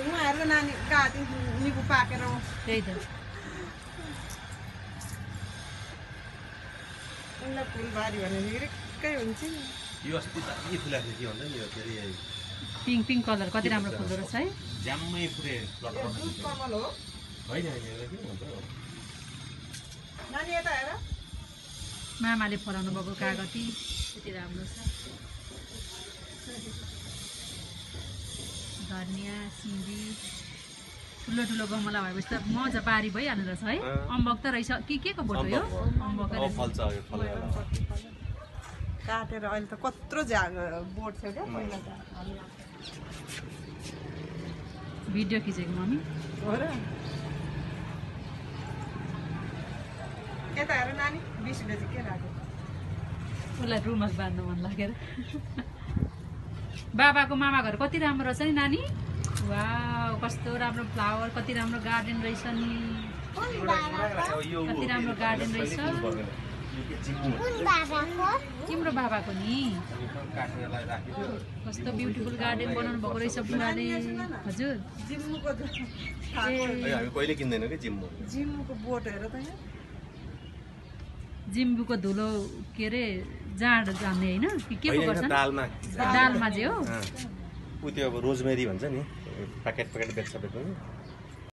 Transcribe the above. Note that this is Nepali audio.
उहाँहरू नानी निबु पाकेर त्यही त उनलाई फुलबारी भने निकै हुन्छ यो अस्ति दामी थियो के भन्छ नि यो के अरे पिङ्क पिङ्क कलर कति राम्रो फुल्दो रहेछ है ज्याम्मै फुले कमल हो होइन होइन यो के भन्छ नानी यता हेर मामाले फलाउनु भएको कागती यति राम्रो छ धनियाँ सिमी ठुलो ठुलो गमला भएपछि त मजा बारी भइहाल्नु रहेछ है। अम्बक त रहेछ। कि के को बोटो यो? अम्बक काटेर अहिले त कत्रो झ्याग बोट थियो क्या? पहिला त। भिडियो खिचेको मम्मी। हो र। यता हेर नानी बिसले चाहिँ के राख्यो उसलाई रुमस बाँध्नु मन लागेर। बाबाको मामा घर कति राम्रो रहेछ नि नानी? वा कस्तो राम्रो फ्लावर कति राम्रो गार्डन रहेछ नि। यो कति राम्रो गार्डन रहेछ। तिम्रो बाबाको नि? कस्तो ब्युटिफुल गार्डन बनाउनु भएको रहेछ बुढाले हजुर। जिम्बुको धुलो के अरे जाँड जाने होइन? कि पो गर्छन्? दालमा। दालमा चाहिँ हो। ऊ त्यो अब रोजमेरी भन्छ नि। प्याकेट प्याकेट बेच्छ बेच्नु